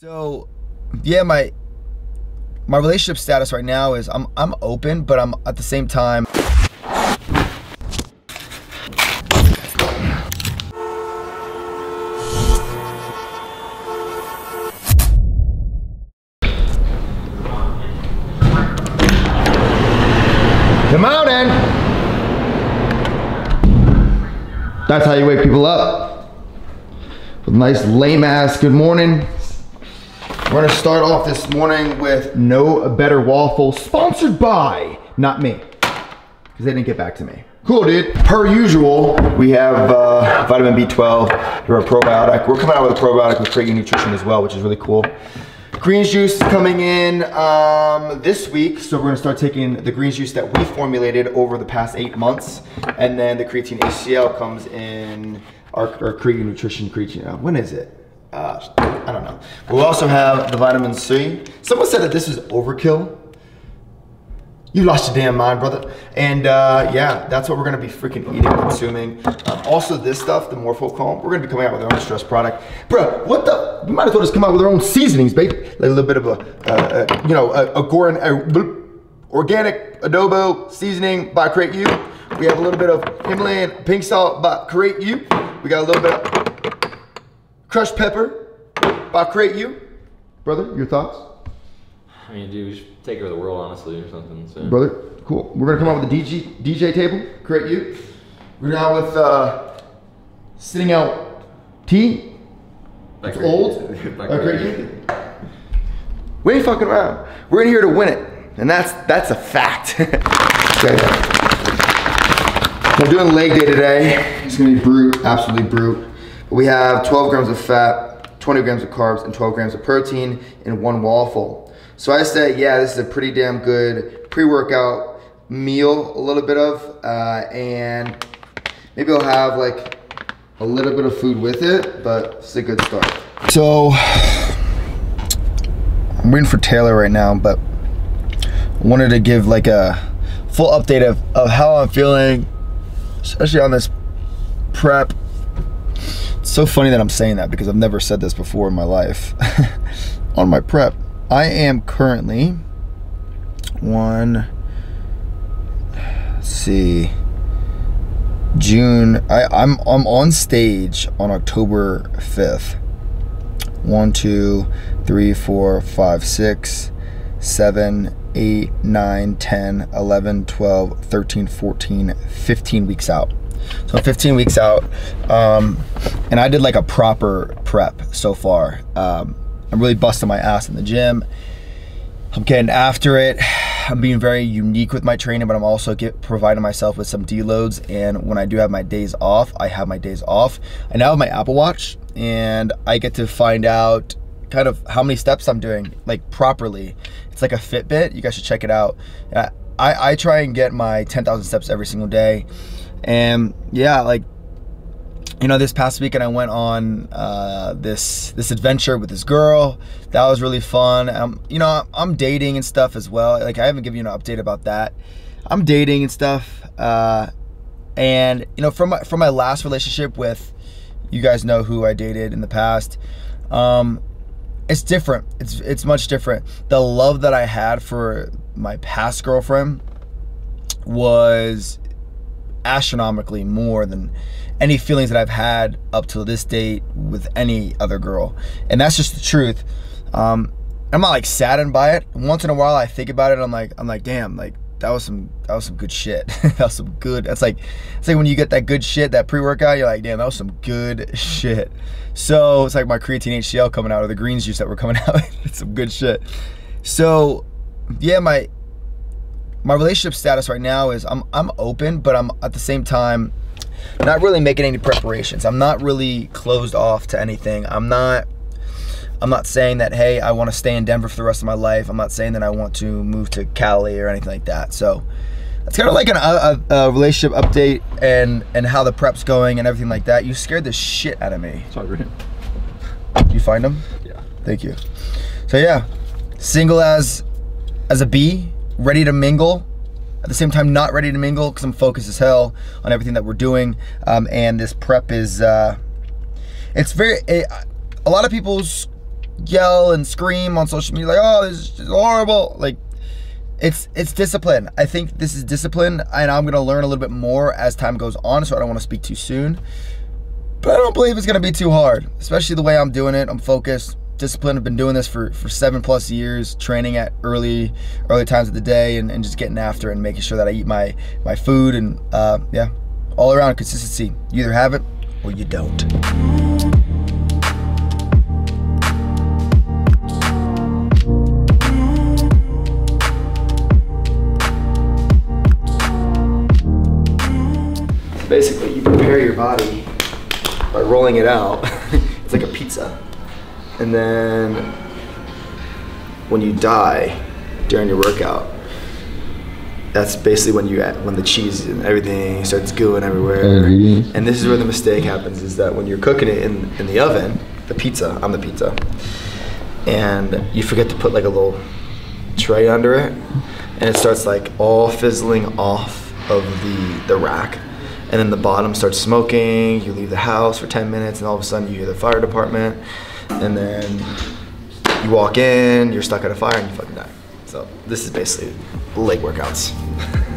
So, yeah, my my relationship status right now is I'm I'm open, but I'm at the same time. Come on in. That's how you wake people up. With nice lame ass good morning. We're gonna start off this morning with No Better Waffle, sponsored by, not me, because they didn't get back to me. Cool, dude. Per usual, we have uh, vitamin B12, here a probiotic. We're coming out with a probiotic with CreateU Nutrition as well, which is really cool. Greens juice is coming in um, this week, so we're gonna start taking the greens juice that we formulated over the past eight months, and then the creatine HCl comes in our, our creatine nutrition creatine. Uh, when is it? Uh, I don't know. We'll also have the vitamin C. Someone said that this is overkill. You lost your damn mind, brother. And uh, yeah, that's what we're gonna be freaking eating, and consuming. Um, also, this stuff, the Morpho Calm, we're gonna be coming out with our own stress product. Bro, what the? We might as well just come out with our own seasonings, baby. Like a little bit of a, uh, uh, you know, a, a a, organic adobo seasoning by CreateU. We have a little bit of Himalayan pink salt by CreateU. We got a little bit of crushed pepper by CreateU. Brother, your thoughts? I mean, dude, we should take over the world, honestly, or something. So. Brother, cool. We're gonna come out with the DJ, DJ table, CreateU. We're out with uh, sitting out tea. It's old. CreateU. We ain't fucking around. We're in here to win it, and that's that's a fact. okay. I'm doing leg day today. It's gonna be brute, absolutely brute. We have 12 grams of fat, 20 grams of carbs, and 12 grams of protein in one waffle. So I say, yeah, this is a pretty damn good pre-workout meal, a little bit of, uh, and maybe I'll have like a little bit of food with it, but it's a good start. So I'm waiting for Taylor right now, but wanted to give like a full update of, of how I'm feeling, especially on this prep. It's so funny that I'm saying that because I've never said this before in my life. on my prep, I am currently one, see, June. I, I'm I'm on stage on October 5th. One, two, three, four, five, six, seven, eight, nine, 10, 11, 12, 13, 14, 15 weeks out. So 15 weeks out. Um, and I did like a proper prep so far. Um, I'm really busting my ass in the gym. I'm getting after it. I'm being very unique with my training, but I'm also get, providing myself with some deloads. And when I do have my days off, I have my days off. I now have my Apple Watch, and I get to find out kind of how many steps I'm doing, like properly. It's like a Fitbit. You guys should check it out. I, I try and get my 10,000 steps every single day. And yeah, like you know this past weekend i went on uh, this this adventure with this girl. That was really fun. Um, you know i'm dating and stuff as well. Like i haven't given you an update about that. I'm dating and stuff uh, and you know from my from my last relationship with you guys know who i dated in the past um, it's different. It's it's much different. The love that i had for my past girlfriend was astronomically more than any feelings that I've had up to this date with any other girl. And that's just the truth. Um, I'm not like saddened by it. Once in a while I think about it, I'm like, I'm like, damn, like that was some that was some good shit. that was some good that's like it's like when you get that good shit, that pre-workout, you're like, damn, that was some good shit. So it's like my creatine HCl coming out or the greens juice that we're coming out it's some good shit. So yeah, my my relationship status right now is I'm I'm open, but I'm at the same time not really making any preparations. I'm not really closed off to anything. I'm not I'm not saying that hey, I want to stay in Denver for the rest of my life. I'm not saying that I want to move to Cali or anything like that. So it's kind of like an, a, a relationship update and and how the prep's going and everything like that. You scared the shit out of me. Sorry, you find him? Yeah. Thank you. So yeah, single as as a bee, ready to mingle. At the same time, not ready to mingle because I'm focused as hell on everything that we're doing. Um, and this prep is, uh, it's very. It, a lot of people yell and scream on social media like, "Oh, this is horrible." Like it's it's discipline. I think this is discipline, and I'm gonna learn a little bit more as time goes on. So I don't want to speak too soon, but I don't believe it's gonna be too hard, especially the way I'm doing it. I'm focused, disciplined. I've been doing this for for seven plus years, training at early early times of the day, and, and just getting after and making sure that I eat my my food and uh, yeah, all around consistency. You either have it or you don't. basically you prepare your body by rolling it out. it's like a pizza. And then when you die during your workout, that's basically when you when the cheese and everything starts gooing everywhere. And this is where the mistake happens is that when you're cooking it in, in the oven, the pizza, I'm the pizza, and you forget to put like a little tray under it, and it starts like all fizzling off of the, the rack. And then the bottom starts smoking, you leave the house for 10 minutes, and all of a sudden you hear the fire department, and then you walk in, you're stuck at a fire, and you fucking die. So this is basically leg workouts.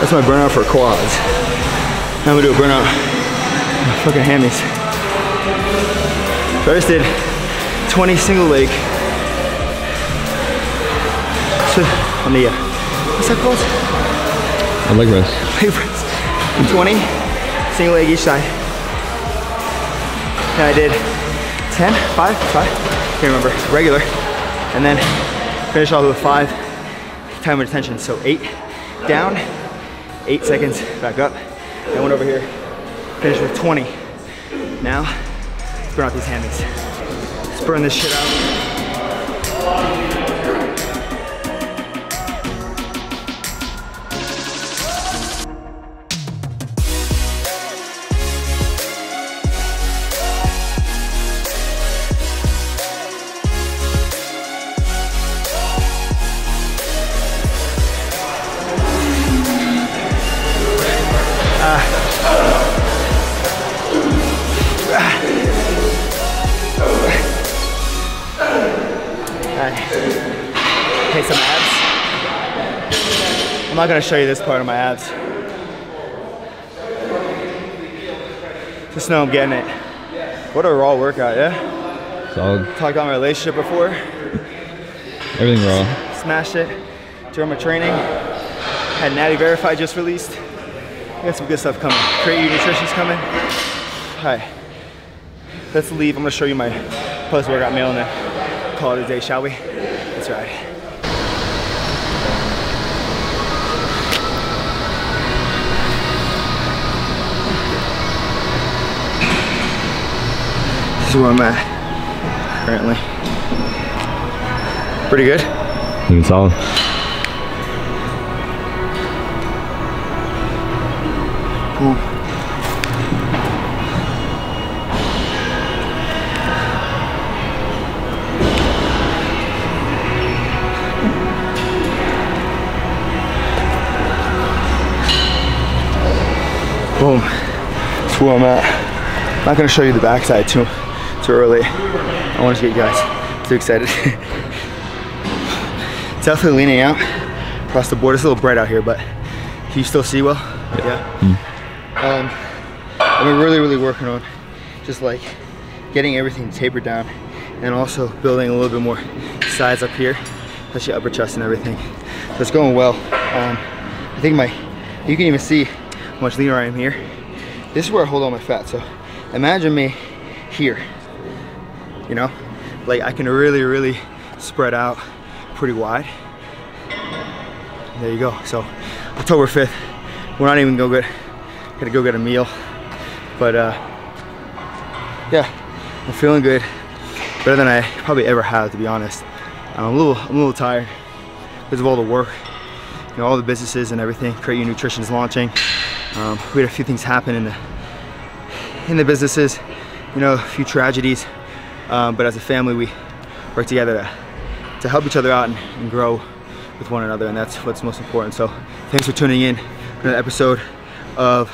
That's my burnout for quads. Now I'm gonna do a burnout my fucking hammies. First did 20 single leg. So on the uh, what's that called? I like rest. Leg press. 20 single leg each side. And I did 10, 5, 5, can't remember, regular. And then finish off with five time of attention. So eight down, eight seconds back up. Then went over here, finish with 20. Now, burn out these hammies. Let's burn this shit out. Alright. Okay, some abs. I'm not gonna show you this part of my abs. Just know I'm getting it. What a raw workout, yeah? Solid. Talked about my relationship before. Everything raw. Smashed it during my training. Had Natty Verified just released. We got some good stuff coming. CreateU Nutrition's coming. All right, let's leave. I'm gonna show you my post-workout meal and then call it a day, shall we? That's right. This is where I'm at currently. Pretty good. Looking solid. Cool. That's where I'm at. I'm Not gonna show you the backside too too early. I want to get you guys too excited. it's definitely leaning out across the board. It's a little bright out here, but can you still see well? Yeah. Um, I've been really, really working on just like getting everything tapered down and also building a little bit more size up here, especially upper chest and everything. So it's going well. Um, I think my, you can even see how much leaner I am here. This is where I hold all my fat. So imagine me here, you know? Like I can really, really spread out pretty wide. There you go. So October 5th, we're not even go get, gotta go get a meal. But uh, yeah, I'm feeling good. Better than I probably ever have, to be honest. I'm a little, I'm a little tired because of all the work, you know, all the businesses and everything. CreateU Nutrition is launching. Um, we had a few things happen in the in the businesses, you know, a few tragedies. Um, but as a family, we work together to, to help each other out and, and grow with one another, and that's what's most important. So, thanks for tuning in for another episode of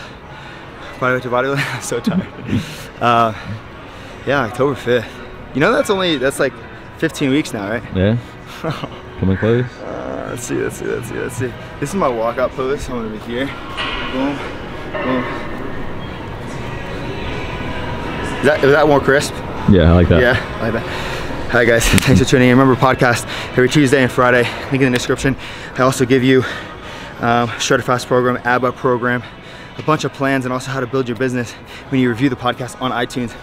Body to Body. I'm so tired. Uh, yeah, October 5th. You know, that's only that's like 15 weeks now, right? Yeah. Coming close. Uh, let's see, let's see, let's see, let's see. This is my walkout pose. I'm gonna be here. Boom, boom. Is that, is that more crisp? Yeah, I like that. Yeah, I like that. Hi guys, thanks for tuning in. Remember podcast every Tuesday and Friday. Link in the description. I also give you um, Shredder Fast program, ABBA program, a bunch of plans, and also how to build your business when you review the podcast on iTunes.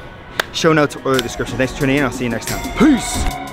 Show notes or the description. Thanks for tuning in. I'll see you next time. Peace.